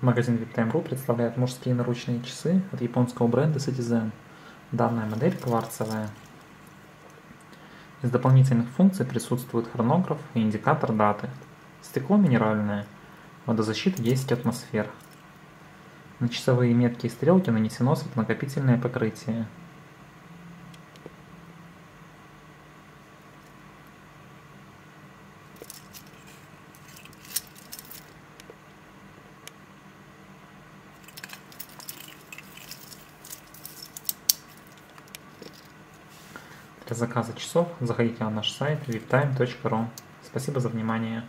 Магазин VIPTime.ru представляет мужские наручные часы от японского бренда Citizen. Данная модель кварцевая. Из дополнительных функций присутствует хронограф и индикатор даты. Стекло минеральное. Водозащита 10 атмосфер. На часовые метки и стрелки нанесено светонакопительное покрытие. Для заказа часов заходите на наш сайт viptime.ru. Спасибо за внимание.